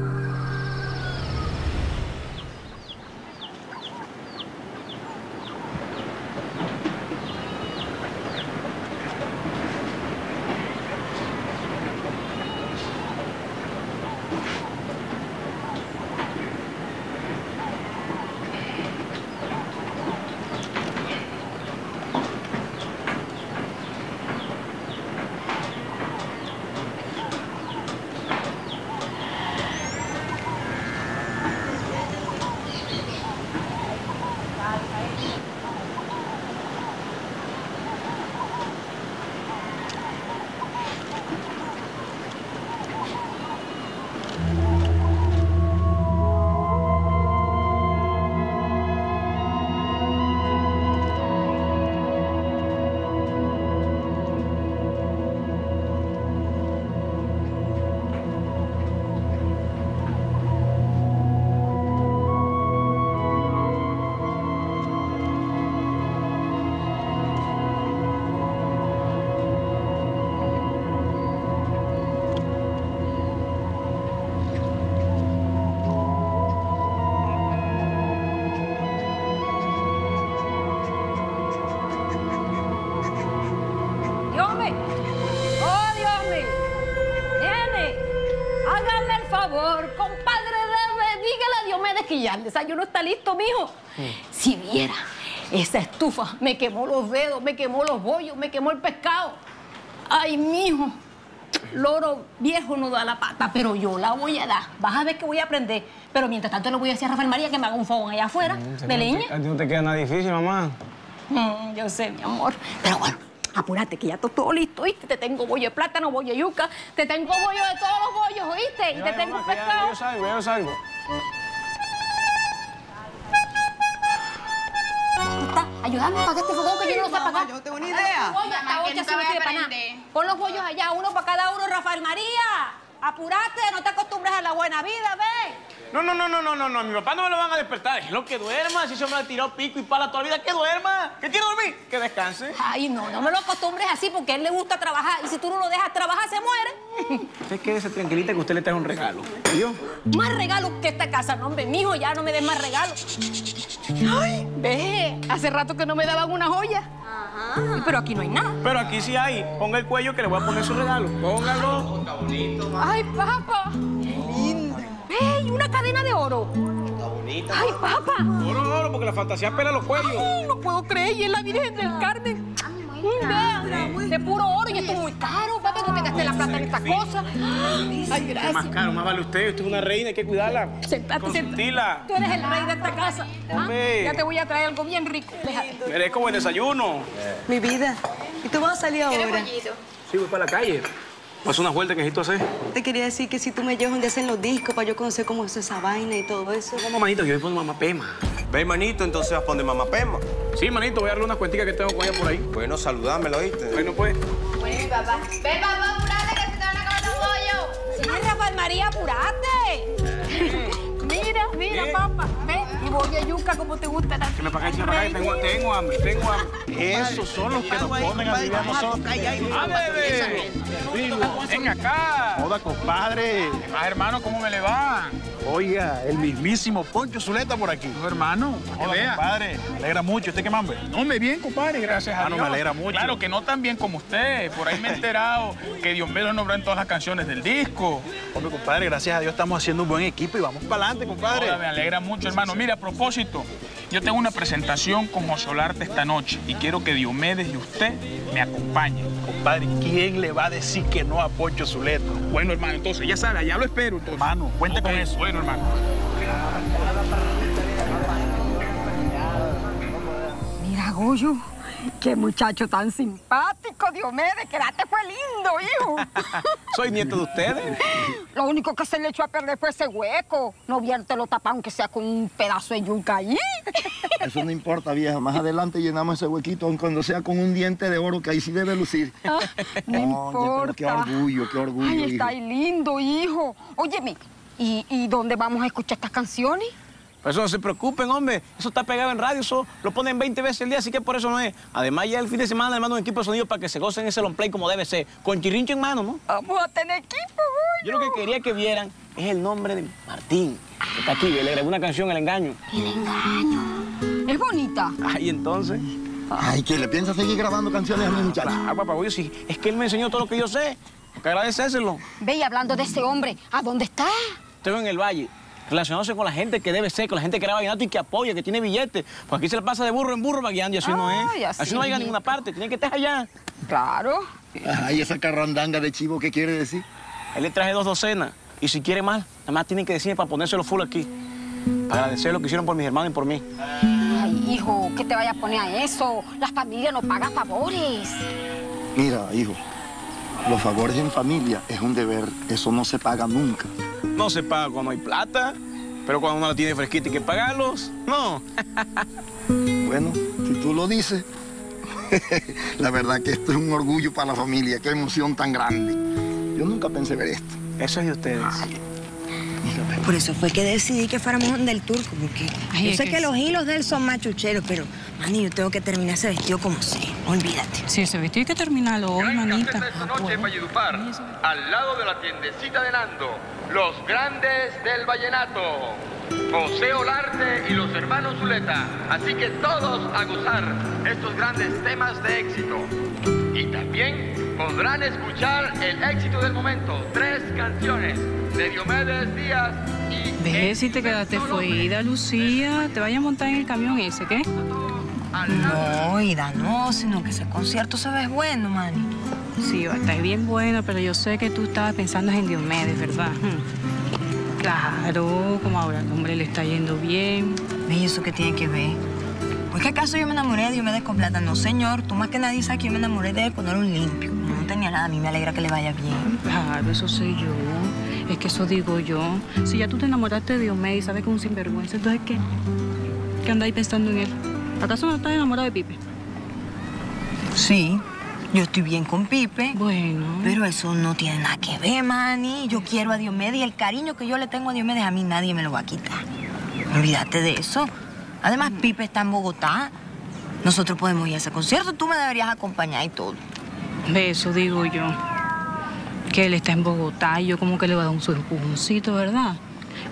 Desayuno está listo, mijo. Si viera, esa estufa me quemó los dedos, me quemó los bollos, me quemó el pescado. Ay, mijo. Loro viejo no da la pata, pero yo la voy a dar. Vas a ver que voy a aprender. Pero mientras tanto le voy a decir a Rafael María que me haga un fogón allá afuera, de leña. A ti no te queda nada difícil, mamá. Mm, yo sé, mi amor. Pero bueno, apúrate que ya está todo listo, ¿oíste? Te tengo bollo de plátano, bollo de yuca, te tengo bollo de todos los bollos, ¿oíste? Y te tengo pescado. Yo salgo, yo salgo. Ayúdame a apagar este fogón que yo no lo sé apagar. Yo no tengo ni idea. Pon los bollos allá, uno para cada uno, Rafael María. Apúrate, no te acostumbres a la buena vida, ve. No, no, no, no, no, no, no. Mi papá no me lo van a despertar. Déjelo que duerma. Si se me ha tirado pico y pala toda la vida, que duerma. ¿Que quiere dormir? Que descanse. Ay, no, no me lo acostumbres así porque a él le gusta trabajar y si tú no lo dejas trabajar se muere. Usted quédese tranquilita que usted le trae un regalo. ¿Yo? Más regalos que esta casa, no, hombre, mijo, ya no me des más regalos. Ay, ve, hace rato que no me daban una joya. Ajá. Pero aquí no hay nada. Pero aquí sí hay. Ponga el cuello que le voy a poner su regalo. Póngalo. Ay, papá. Linda. Ve, y una cadena de oro. bonita. Ay, papá. Oro, oro, porque la fantasía pela los cuellos. Ay, no puedo creer, y es la Virgen del Carmen. De puro oro y esto es muy caro, papá, no te gastes la plata en estas cosas. Ay, Más gracias. caro, más vale usted. Usted es una reina, hay que cuidarla. Sentate. Tú eres el rey de esta casa. ¿ah? Ya te voy a traer algo bien rico. Merezco buen desayuno. Mi vida. ¿Y tú vas a salir ahora? Sí, voy para la calle. Paso una vuelta que necesito hacer. Te quería decir que si tú me llevas donde hacen los discos para yo conocer cómo es esa vaina y todo eso. No, manito, yo voy por mamá Pema. Ve, manito, entonces vas a poner mamá Pema. Sí, manito, voy a darle unas cuenticas que tengo con ella por ahí. Bueno, saludámelo, ¿oíste? Bueno, pues. Bueno, papá. Ven, papá, apúrate que Sí, Rafael María, apurate. Mira, mira, papá. Ve, y voy a yuca como te gusta la Que me echa para acá, tengo, tengo hambre, tengo hambre. Esos son los que nos ponen a vivir a nosotros. Ven acá. Joda, compadre. Ah, hermano, ¿cómo me le va? Oiga, el mismísimo Poncho Zuleta por aquí. No, hermano, que Hola, vea. compadre. Me alegra mucho. ¿Usted qué mambe? No, me bien, compadre, gracias a Ah, no, Dios. me alegra mucho. Claro que no tan bien como usted. Por ahí me he enterado que Diomedes nombró en todas las canciones del disco. Hombre, compadre, gracias a Dios estamos haciendo un buen equipo y vamos para adelante, compadre. Joda, me alegra mucho, hermano. Mira, propósito, yo tengo una presentación con José Olarte esta noche y quiero que Diomedes y usted me acompañen. Compadre, ¿quién le va a decir que no a Poncho Zuleta? Bueno, hermano, entonces, ya sabe, allá lo espero. Entonces. Hermano, cuente con Ok, eso. Bueno, hermano. Mira, Goyo, qué muchacho tan simpático, Diomedes, quédate fue lindo, hijo. Soy nieto de ustedes. Lo único que se le echó a perder fue ese hueco. No viértelo tapado, aunque sea con un pedazo de yuca allí. Eso no importa, vieja. Más adelante llenamos ese huequito, aun cuando sea con un diente de oro, que ahí sí debe lucir. Ah, no Oye, importa. pero qué orgullo, qué orgullo, Ay, hijo. está ahí lindo, hijo. Óyeme, ¿y, ¿y dónde vamos a escuchar estas canciones? Por eso no se preocupen, hombre. Eso está pegado en radio, eso lo ponen 20 veces al día, así que por eso no es. Además, ya el fin de semana le mando un equipo de sonido para que se gocen ese long play como debe ser, con chirrincho en mano, ¿no? Vamos a tener equipo, Yo lo que quería que vieran es el nombre de Martín, que está aquí, le grabé una canción, El Engaño. El engaño. Es bonita. Ay, entonces. Ay, ¿que le piensa seguir grabando canciones a mi muchacho? Ah, papá, oye, sí, es que él me enseñó todo lo que yo sé. Hay que agradecérselo. Ve, y hablando de ese hombre, ¿a dónde está? Estoy en el valle, relacionándose con la gente que debe ser, con la gente que era vallenato y que apoya, que tiene billetes. Pues aquí se le pasa de burro en burro vagueando y así no es. así no va a ninguna parte, tiene que estar allá. Claro. Ay, esa carrandanga de chivo, ¿qué quiere decir? Él le traje dos docenas. Y si quiere más, nada más tienen que decirme para ponérselo full aquí. Para agradecer lo que hicieron por mis hermanos y por mí. Ay, hijo, ¿qué te vayas a poner a eso? La familia no paga favores. Mira, hijo, los favores en familia es un deber. Eso no se paga nunca. No se paga cuando hay plata, pero cuando uno la tiene fresquita y que pagarlos, no. Bueno, si tú lo dices, la verdad que esto es un orgullo para la familia. Qué emoción tan grande. Yo nunca pensé ver esto. Eso es de ustedes. Por eso fue que decidí que fuéramos donde el turco, porque Ay, yo sé que que, los hilos de él son machucheros, pero, mani, yo tengo que terminar ese vestido como sea. Olvídate. Sí, ese vestido hay que terminarlo hoy, manita. esta noche en Valledupar, al lado de la tiendecita de Nando, los grandes del vallenato, José Olarte y los hermanos Zuleta. Así que todos a gozar estos grandes temas de éxito. Y también podrán escuchar el éxito del momento, tres canciones de Diomedes Díaz y... Ve si te quedaste fuida, Lucía. Te vayas a montar en el camión ese, ¿qué? No, Ida, no, sino que ese concierto se ve bueno, mani. Sí, estar bien bueno, pero yo sé que tú estabas pensando en Diomedes, ¿verdad? Claro, como ahora al hombre le está yendo bien. ¿Ve y eso qué tiene que ver? Pues que acaso yo me enamoré de Diomedes con plata. No, señor, tú más que nadie sabes que yo me enamoré de él cuando era un limpio. No tenía nada, a mí me alegra que le vaya bien. Claro, eso sé yo. Es que eso digo yo. Si ya tú te enamoraste de Diomedes y sabes que es un sinvergüenza, entonces ¿qué? ¿Qué andáis pensando en él? ¿Acaso no estás enamorado de Pipe? Sí, yo estoy bien con Pipe. Bueno. Pero eso no tiene nada que ver, mani. Yo quiero a Diomedes y el cariño que yo le tengo a Diomedes a mí nadie me lo va a quitar. Olvídate de eso. Además, Pipe está en Bogotá. Nosotros podemos ir a ese concierto. Tú me deberías acompañar y todo. De eso digo yo. Que él está en Bogotá y yo como que le voy a dar un su ¿verdad?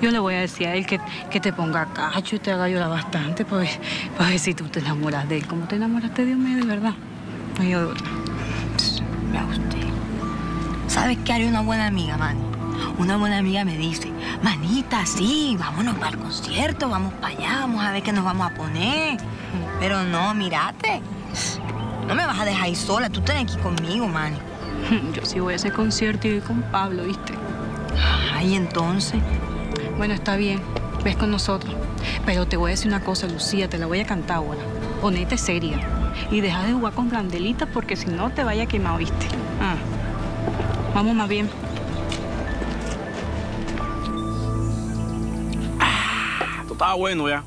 Yo le voy a decir a él que, que te ponga cacho y te haga llorar bastante para ver, ver si tú te enamoras de él. como te enamoraste de Diomedes, ¿verdad? No otra. Vea usted. ¿Sabes qué haría una buena amiga, Mani? Una buena amiga me dice, manita, sí, vámonos para el concierto, vamos para allá, vamos a ver qué nos vamos a poner. Pero no, mírate. No me vas a dejar ahí sola, tú tienes que ir conmigo, Mani. Yo sí voy a ese concierto y voy con Pablo, ¿viste? Ay, entonces. Bueno, está bien. Ves con nosotros. Pero te voy a decir una cosa, Lucía, te la voy a cantar ahora. Ponete seria. Y deja de jugar con blandelitas porque si no te vaya a quemar, ¿viste? Ah. Vamos más bien. Esto estaba bueno ya.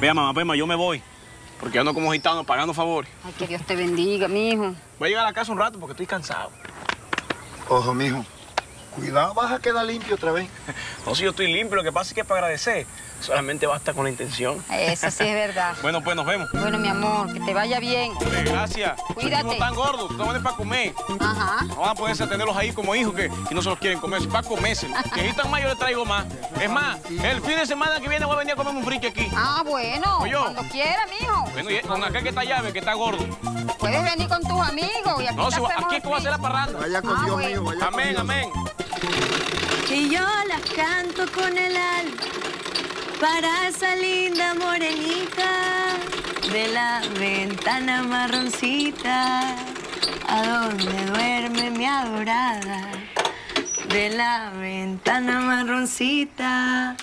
Vea, mamá Pema, yo me voy. Porque ando como gitano pagando favores. Ay, que Dios te bendiga, mijo. Voy a llegar a la casa un rato porque estoy cansado. Ojo, mijo. Cuidado, vas a quedar limpio otra vez. No, si yo estoy limpio, lo que pasa es que para agradecer solamente basta con la intención. Eso sí es verdad. Bueno, pues nos vemos. Bueno, mi amor, que te vaya bien. Hombre, gracias. Cuídate. No están gordos, no van para comer. Ajá. No van a poderse atenderlos ahí como hijos que, que no se los quieren comer, es para comerse. Que si están más, yo les traigo más. Es más, el fin de semana que viene voy a venir a comerme un frique aquí. Ah, bueno. Oye. Cuando quiera, mijo. Bueno, y con acá que está llave, que está gordo. Puedes venir con tus amigos y aquí No, si aquí a hacer la parranda. Vaya con Ah, Dios bueno. mío, vaya con Amén, Dios. amén. Que yo las canto con el alma para esa linda morenita de la ventana marroncita a donde duerme mi adorada de la ventana marroncita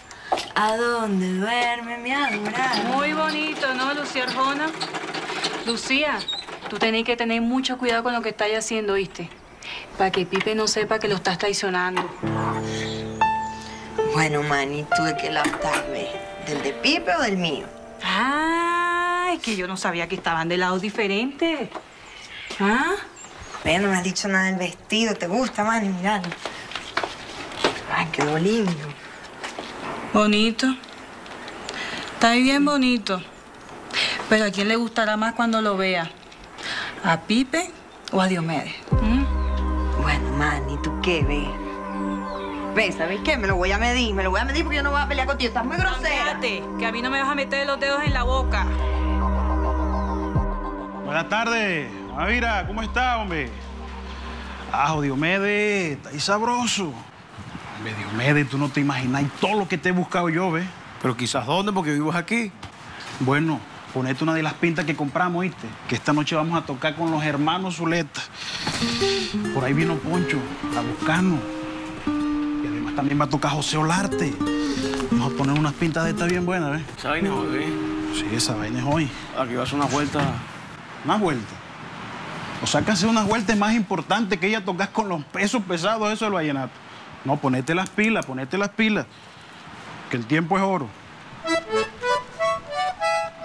a donde duerme mi adorada. Muy bonito, ¿no, Lucía Arjona? Lucía, tú tenés que tener mucho cuidado con lo que estás haciendo, ¿viste? Para que Pipe no sepa que lo estás traicionando. Bueno, Manny, ¿tú de qué lado estás, ve? ¿Del de Pipe o del mío? Ah, es que yo no sabía que estaban de lados diferentes. ¿Ah? Ve, no me has dicho nada del vestido. ¿Te gusta, Manny? Miralo. Ay, quedó lindo. Bonito. Está bien bonito. Pero ¿a quién le gustará más cuando lo vea? ¿A Pipe o a Diomedes? ¿Mm? Bueno, Manny, ¿tú qué ves? Ve, ¿sabes qué? Me lo voy a medir, me lo voy a medir porque yo no voy a pelear contigo. Estás muy grosera. Cállate, que a mí no me vas a meter los dedos en la boca. Buenas tardes. Ah, mira, ¿cómo está, hombre? Ah, Diomedes, está ahí sabroso. Hombre, Diomedes, tú no te imaginas todo lo que te he buscado yo, ¿ves? Pero quizás dónde, porque vives aquí. Bueno, ponete una de las pintas que compramos, ¿oíste? Que esta noche vamos a tocar con los hermanos Zuleta. Por ahí vino Poncho a buscarnos. También va a tocar José Olarte. Vamos a poner unas pintas de estas bien buenas, ¿ves? ¿Esa vaina es hoy, eh? Sí, esa vaina es hoy. Aquí vas a una vuelta. ¿Más vueltas? O sea, que hacer unas vueltas más importantes que ella tocar con los pesos pesados, eso del vallenato. No, ponete las pilas, ponete las pilas. Que el tiempo es oro.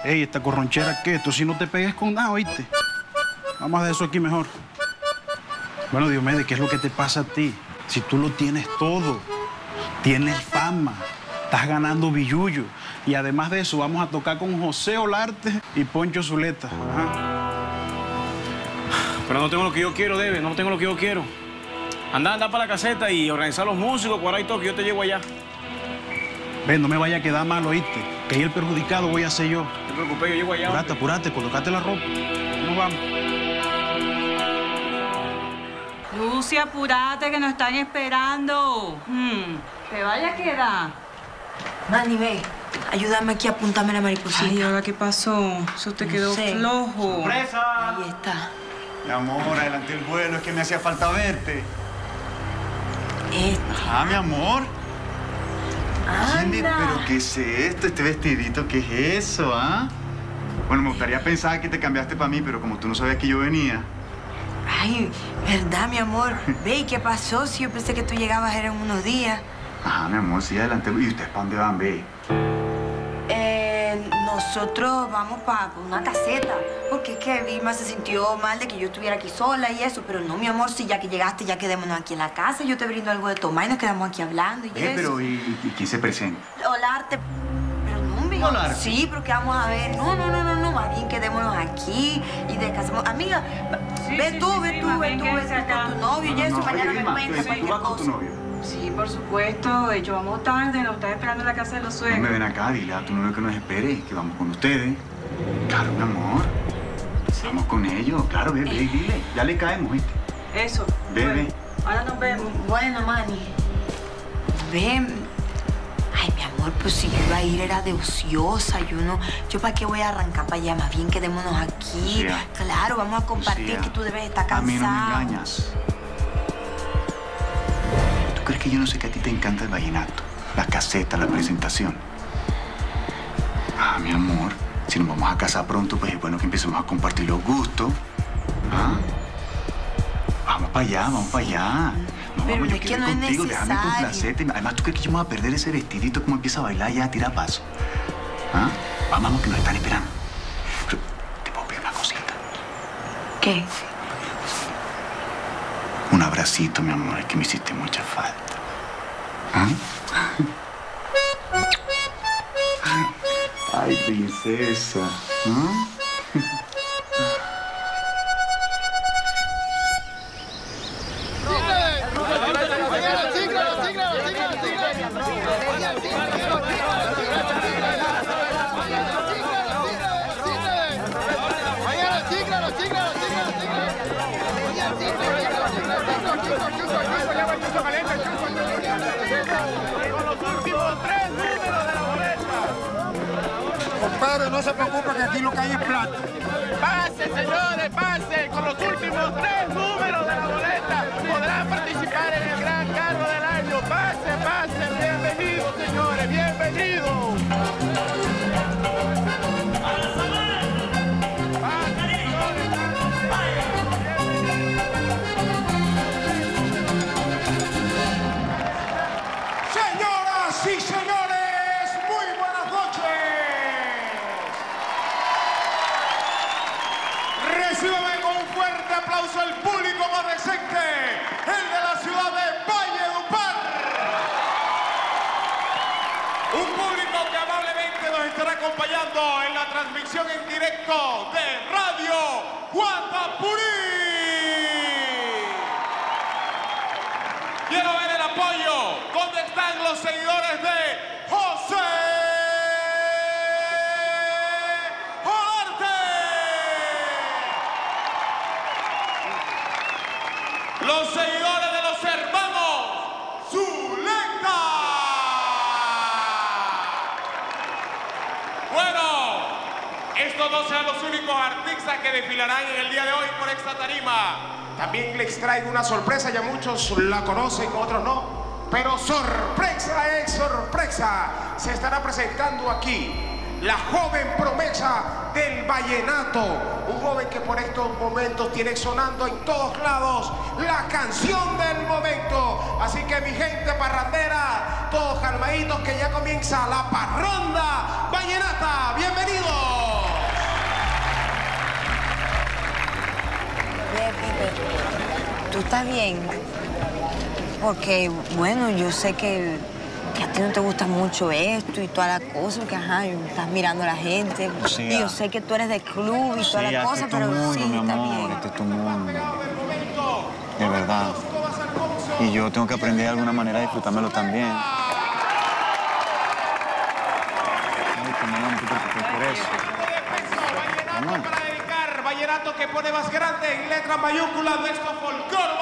Ey, esta corronchera, ¿qué? Esto si no te pegues con nada, ¿oíste? Vamos a de eso aquí mejor. Bueno, Diomedes, ¿qué es lo que te pasa a ti? Si tú lo tienes todo, tienes fama, estás ganando billullo. Y además de eso, vamos a tocar con José Olarte y Poncho Zuleta. Ajá. Pero no tengo lo que yo quiero, Debe, no tengo lo que yo quiero. Anda, anda para la caseta y organizar los músicos, cuadrar y todo, que yo te llevo allá. Ven, no me vaya a quedar mal, ¿oíste? Que ahí el perjudicado voy a ser yo. No te preocupes, yo llego allá. Apurate, apurate, colocate la ropa. Nos vamos. Lucia, apurate que nos están esperando. Hmm, Te vaya a quedar. Manny, ve, ayúdame aquí a apuntarme la mariposita. Ay, ¿ahora qué pasó? Eso te quedó sé. flojo. ¡Sorpresa! Ahí está. Mi amor, adelanté el vuelo, es que me hacía falta verte. Este. Ah, mi amor. Anda. ¿pero qué es esto? ¿Este vestidito? ¿Qué es eso, ah? Bueno, me gustaría pensar que te cambiaste para mí, pero como tú no sabías que yo venía. Ay, ¿verdad, mi amor? Ve, ¿y qué pasó? Si yo pensé que tú llegabas eran unos días. Ajá, mi amor, sí, adelante. ¿Y ustedes para dónde van, ve? Eh, nosotros vamos para una caseta. Porque es que Vilma se sintió mal de que yo estuviera aquí sola y eso. Pero no, mi amor, si ya que llegaste, ya quedémonos aquí en la casa. Yo te brindo algo de tomar y nos quedamos aquí hablando y Eh, eso. pero ¿y, y- quién se presenta? Olarte. Pero no, amiga. Olarte. Sí, pero ¿qué vamos a ver? No, no, no, no, no. Más bien quedémonos aquí y descansemos. Amiga, ve sí, tú, sí, ve sí, tú, ve tú, ve tú acá. con tu novio y eso. No, Mañana me cuentas ¿tú cualquier vas con tu cosa. novio? Sí, por supuesto. De hecho, vamos tarde. Nos está esperando en la casa de los No me suegros. ven acá, dile a tu novio que nos espere, que vamos con ustedes. Claro, mi amor. Vamos con ellos, claro, ve, ve, dile. Ya le caemos, ¿viste? Eso. Ve, Bueno, ve. Ahora nos vemos. Bueno, Manny. Ven. Ay, mi amor, pues si yo iba a ir era de ociosa. Yo no. ¿Yo para qué voy a arrancar para allá? Más bien quedémonos aquí. Lucía. Claro, vamos a compartir Lucía, que tú debes estar A cansado. mí no me engañas. ¿Tú crees que yo no sé que a ti te encanta el vallenato? La caseta, la presentación. Ah, mi amor, si nos vamos a casar pronto, pues es bueno que empecemos a compartir los gustos. ¿Ah? Vamos para allá, vamos para allá. No, Pero vamos, yo quiero no ir es contigo, déjame complacerte. Además, ¿tú crees que yo me voy a perder ese vestidito como empieza a bailar ya a tirar paso? ¿Ah? Vamos, vamos, que nos están esperando. Pero, te puedo pedir una cosita. ¿Qué? Un abracito, mi amor, es que me hiciste mucha falta. ¿Ah? Ay, princesa. ¿Ah? aplauso el público más decente, el de la ciudad de Valledupar. Un público que amablemente nos estará acompañando en la transmisión en directo de Radio Guatapurí. Quiero ver el apoyo. ¿Dónde están los seguidores de que desfilarán en el día de hoy por esta tarima. También les traigo una sorpresa, ya muchos la conocen, otros no. Pero sorpresa es sorpresa. Se estará presentando aquí la joven promesa del vallenato. Un joven que por estos momentos tiene sonando en todos lados la canción del momento. Así que mi gente parrandera, todos calmaditos que ya comienza la parranda vallenata. Bienvenidos. ¿Tú estás bien? Porque, bueno, yo sé que, que a ti no te gusta mucho esto y toda la cosa, que ajá, estás mirando a la gente. Y yo sé que tú eres de club y toda Sí, la este cosa, es tu pero mundo, sí, mi está amor, bien. este es tu mundo. De verdad. Y yo tengo que aprender de alguna manera a disfrutármelo también. En letras mayúsculas nuestro folclor vallenato.